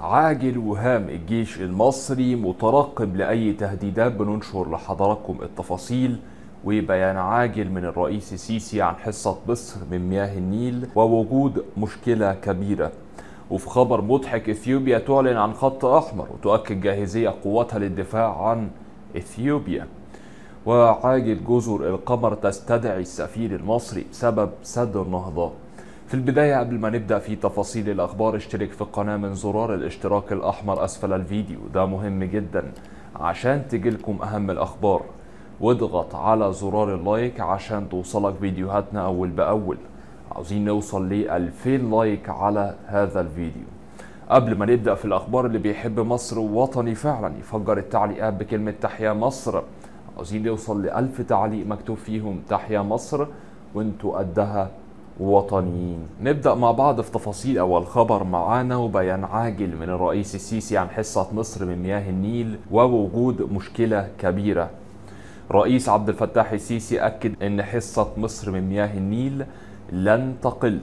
عاجل وهام الجيش المصري مترقب لأي تهديدات بننشر لحضراتكم التفاصيل وبيان عاجل من الرئيس السيسي عن حصة مصر من مياه النيل ووجود مشكلة كبيرة. وفي خبر مضحك إثيوبيا تعلن عن خط أحمر وتؤكد جاهزية قواتها للدفاع عن إثيوبيا. وعاجل جزر القمر تستدعي السفير المصري بسبب سد النهضة في البداية قبل ما نبدأ في تفاصيل الأخبار اشترك في القناة من زرار الاشتراك الأحمر أسفل الفيديو. ده مهم جدا عشان تجيلكم أهم الأخبار. واضغط على زرار ال like عشان توصلك فيديوهاتنا أول بأول. عاوزين نوصل ل 2000 like على هذا الفيديو. قبل ما نبدأ في الأخبار اللي بيحب مصر ووطني فعلا يفجر التعليقات بكلمة تحيا مصر. عاوزين نوصل لألف تعليق مكتوب فيهم تحيا مصر وانتوا قدها وطنيين. نبدأ مع بعض في تفاصيل أول. خبر معانا وبيان عاجل من الرئيس السيسي عن حصة مصر من مياه النيل ووجود مشكلة كبيرة. رئيس عبد الفتاح السيسي أكد أن حصة مصر من مياه النيل لن تقل.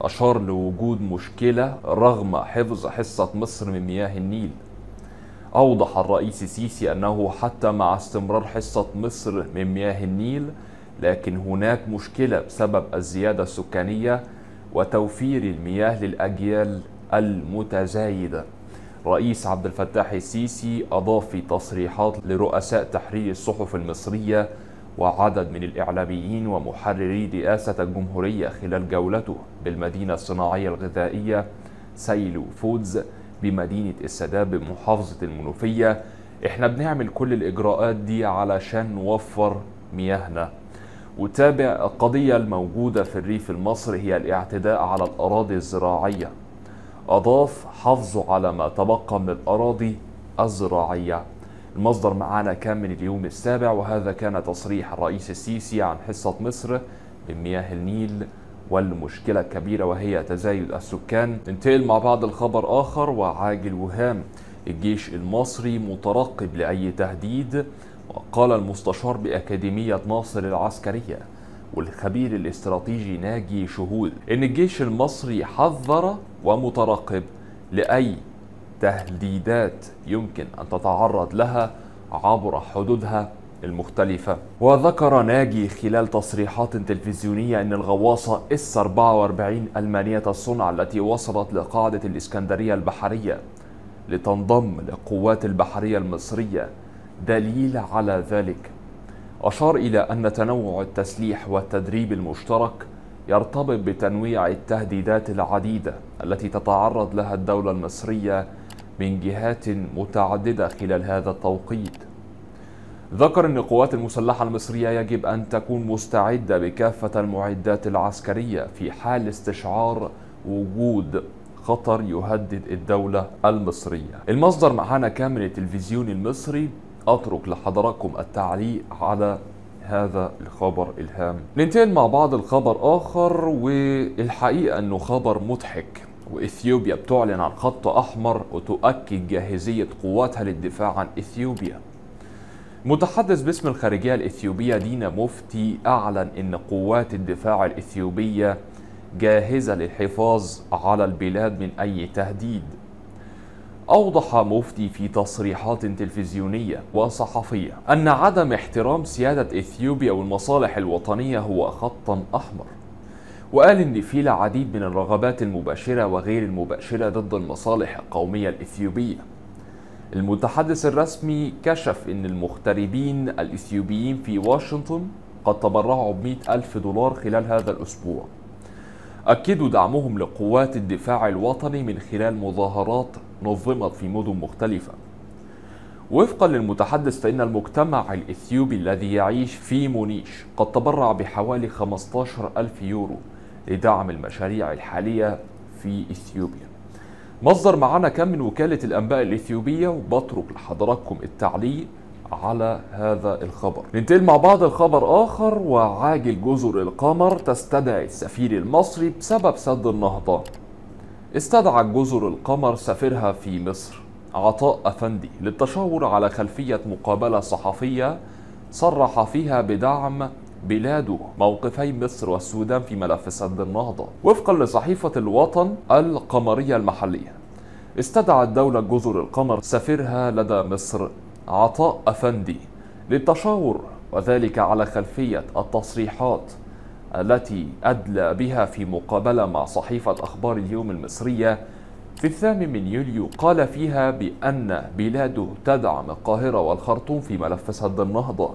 أشار لوجود مشكلة رغم حفظ حصة مصر من مياه النيل. أوضح الرئيس السيسي أنه حتى مع استمرار حصة مصر من مياه النيل لكن هناك مشكلة بسبب الزيادة السكانية وتوفير المياه للأجيال المتزايدة. رئيس عبد الفتاح السيسي أضاف في تصريحات لرؤساء تحرير الصحف المصرية وعدد من الإعلاميين ومحرري رئاسة الجمهورية خلال جولته بالمدينة الصناعية الغذائية سيلو فودز بمدينة السادات بمحافظة المنوفية. إحنا بنعمل كل الإجراءات دي علشان نوفر مياهنا. وتابع القضية الموجودة في الريف المصري هي الاعتداء على الأراضي الزراعية. أضاف حافظوا على ما تبقى من الأراضي الزراعية. المصدر معانا كان من اليوم السابع وهذا كان تصريح الرئيس السيسي عن حصة مصر من مياه النيل والمشكلة الكبيرة وهي تزايد السكان. ننتقل مع بعض الخبر آخر وعاجل وهام الجيش المصري مترقب لأي تهديد. وقال المستشار بأكاديمية ناصر العسكرية والخبير الاستراتيجي ناجي شهود إن الجيش المصري حذر ومترقب لأي تهديدات يمكن أن تتعرض لها عبر حدودها المختلفة. وذكر ناجي خلال تصريحات تلفزيونية أن الغواصة إس 44 ألمانية الصنع التي وصلت لقاعدة الإسكندرية البحرية لتنضم للقوات البحرية المصرية دليل على ذلك. أشار إلى أن تنوع التسليح والتدريب المشترك يرتبط بتنويع التهديدات العديدة التي تتعرض لها الدولة المصرية من جهات متعددة خلال هذا التوقيت. ذكر أن القوات المسلحة المصرية يجب أن تكون مستعدة بكافة المعدات العسكرية في حال استشعار وجود خطر يهدد الدولة المصرية. المصدر معنا كان من التلفزيون المصري أترك لحضراتكم التعليق على هذا الخبر الهام. ننتقل مع بعض الخبر آخر والحقيقة أنه خبر مضحك. وإثيوبيا بتعلن عن خط أحمر وتؤكد جاهزية قواتها للدفاع عن إثيوبيا. متحدث باسم الخارجية الإثيوبية دينا مفتي أعلن أن قوات الدفاع الإثيوبية جاهزة للحفاظ على البلاد من أي تهديد. أوضح مفتي في تصريحات تلفزيونية وصحفية أن عدم احترام سيادة إثيوبيا والمصالح الوطنية هو خطا أحمر. وقال إن في العديد من الرغبات المباشرة وغير المباشرة ضد المصالح القومية الإثيوبية. المتحدث الرسمي كشف أن المغتربين الإثيوبيين في واشنطن قد تبرعوا ب ألف دولار خلال هذا الأسبوع. أكدوا دعمهم لقوات الدفاع الوطني من خلال مظاهرات نظمت في مدن مختلفة. وفقا للمتحدث فإن المجتمع الإثيوبي الذي يعيش في مونيش قد تبرع بحوالي 15 ألف يورو لدعم المشاريع الحالية في إثيوبيا. مصدر معنا كان من وكالة الأنباء الإثيوبية وبترك لحضراتكم التعليق على هذا الخبر. ننتقل مع بعض الخبر آخر وعاجل جزر القمر تستدعي السفير المصري بسبب سد النهضة. استدعى جزر القمر سفيرها في مصر. عطاء أفندي للتشاور على خلفية مقابلة صحفية صرح فيها بدعم بلاده موقفي مصر والسودان في ملف سد النهضة. وفقا لصحيفة الوطن القمرية المحلية استدعت دولة جزر القمر سفيرها لدى مصر عطاء أفندي للتشاور وذلك على خلفية التصريحات التي أدلى بها في مقابلة مع صحيفة أخبار اليوم المصرية في الثامن من يوليو قال فيها بأن بلاده تدعم القاهرة والخرطوم في ملف سد النهضة.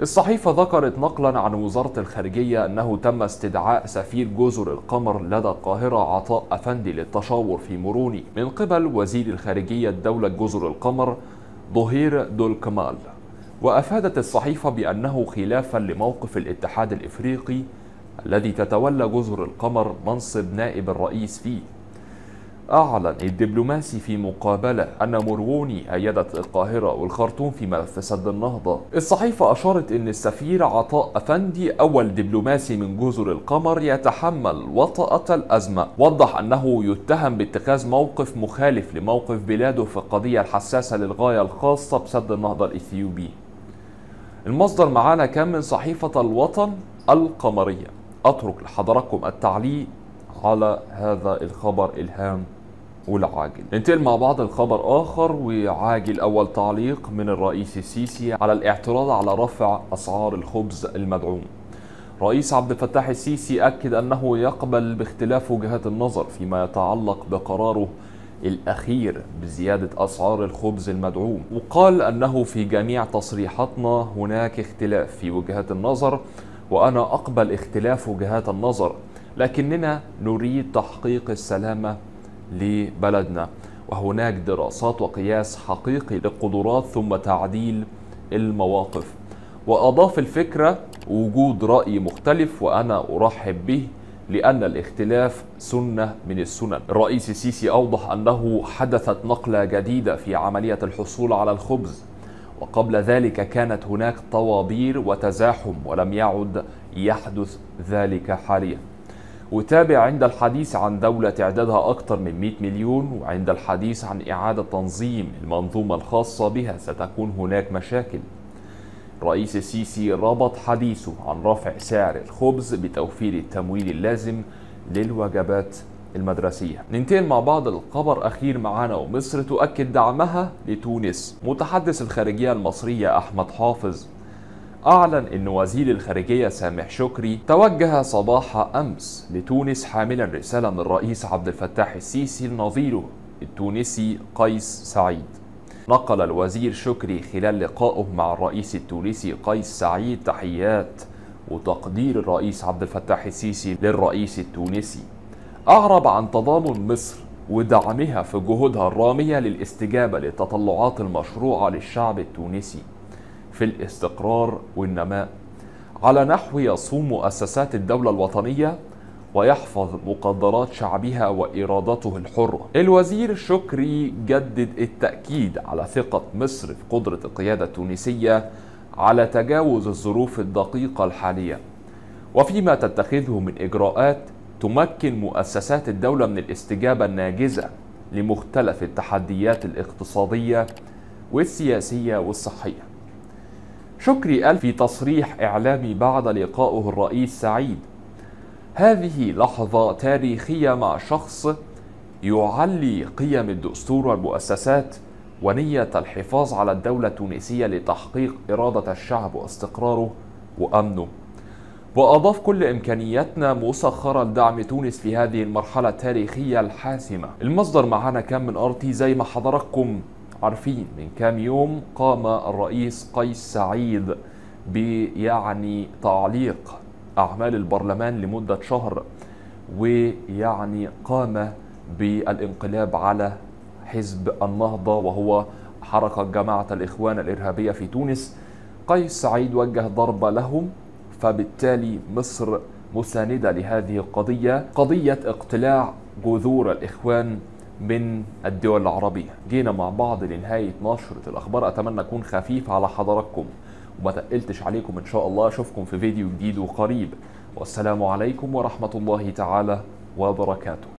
الصحيفة ذكرت نقلا عن وزارة الخارجية أنه تم استدعاء سفير جزر القمر لدى القاهرة عطاء أفندي للتشاور في مروني من قبل وزير الخارجية دولة جزر القمر ظهير دول كمال وأفادت الصحيفة بأنه خلافا لموقف الاتحاد الإفريقي الذي تتولى جزر القمر منصب نائب الرئيس فيه. أعلن الدبلوماسي في مقابلة أن مروني أيدت القاهرة والخرطوم في ملف سد النهضة. الصحيفة أشارت أن السفير عطاء أفندي أول دبلوماسي من جزر القمر يتحمل وطأة الأزمة. وضح أنه يتهم باتخاذ موقف مخالف لموقف بلاده في القضية الحساسة للغاية الخاصة بسد النهضة الإثيوبي. المصدر معانا كان من صحيفة الوطن القمرية. أترك لحضراتكم التعليق على هذا الخبر الهام والعاجل. ننتقل مع بعض الخبر آخر وعاجل. أول تعليق من الرئيس السيسي على الاعتراض على رفع أسعار الخبز المدعوم. رئيس عبد الفتاح السيسي أكد أنه يقبل باختلاف وجهات النظر فيما يتعلق بقراره الأخير بزيادة أسعار الخبز المدعوم. وقال أنه في جميع تصريحاتنا هناك اختلاف في وجهات النظر وأنا أقبل اختلاف وجهات النظر لكننا نريد تحقيق السلامة لبلدنا. وهناك دراسات وقياس حقيقي للقدرات ثم تعديل المواقف. وأضاف الفكرة وجود رأي مختلف وأنا أرحب به لأن الاختلاف سنة من السنن. الرئيس السيسي أوضح أنه حدثت نقلة جديدة في عملية الحصول على الخبز وقبل ذلك كانت هناك طوابير وتزاحم ولم يعد يحدث ذلك حاليا. وتابع عند الحديث عن دولة تعدادها أكثر من 100 مليون وعند الحديث عن إعادة تنظيم المنظومة الخاصة بها ستكون هناك مشاكل. رئيس السيسي ربط حديثه عن رفع سعر الخبز بتوفير التمويل اللازم للوجبات المدرسية. ننتقل مع بعض الخبر أخير معانا ومصر تؤكد دعمها لتونس. متحدث الخارجية المصرية أحمد حافظ أعلن أن وزير الخارجية سامح شكري توجه صباح أمس لتونس حاملا رسالة من الرئيس عبد الفتاح السيسي لنظيره التونسي قيس سعيد. نقل الوزير شكري خلال لقائه مع الرئيس التونسي قيس سعيد تحيات وتقدير الرئيس عبد الفتاح السيسي للرئيس التونسي. أعرب عن تضامن مصر ودعمها في جهودها الرامية للاستجابة للتطلعات المشروعة للشعب التونسي. في الاستقرار والنماء. على نحو يصوم مؤسسات الدولة الوطنية ويحفظ مقدرات شعبها وإرادته الحرة. الوزير شكري جدد التأكيد على ثقة مصر في قدرة القيادة التونسية على تجاوز الظروف الدقيقة الحالية وفيما تتخذه من إجراءات تمكن مؤسسات الدولة من الاستجابة الناجزة لمختلف التحديات الاقتصادية والسياسية والصحية. شكري قال في تصريح إعلامي بعد لقائه الرئيس سعيد. هذه لحظة تاريخية مع شخص يعلي قيم الدستور والمؤسسات ونية الحفاظ على الدولة التونسية لتحقيق إرادة الشعب واستقراره وأمنه. وأضاف كل إمكانياتنا مسخرة لدعم تونس في هذه المرحلة التاريخية الحاسمة. المصدر معنا كان من أرتي زي ما حضراتكم عارفين من كام يوم قام الرئيس قيس سعيد بيعني تعليق أعمال البرلمان لمدة شهر ويعني قام بالانقلاب على حزب النهضة وهو حركة جماعة الإخوان الإرهابية في تونس. قيس سعيد وجه ضربة لهم فبالتالي مصر مساندة لهذه القضية. قضية اقتلاع جذور الإخوان من الدول العربية. جينا مع بعض لنهاية نشرة الأخبار. أتمنى أكون خفيف على حضراتكم. وما تقلتش عليكم إن شاء الله. أشوفكم في فيديو جديد وقريب. والسلام عليكم ورحمة الله تعالى وبركاته.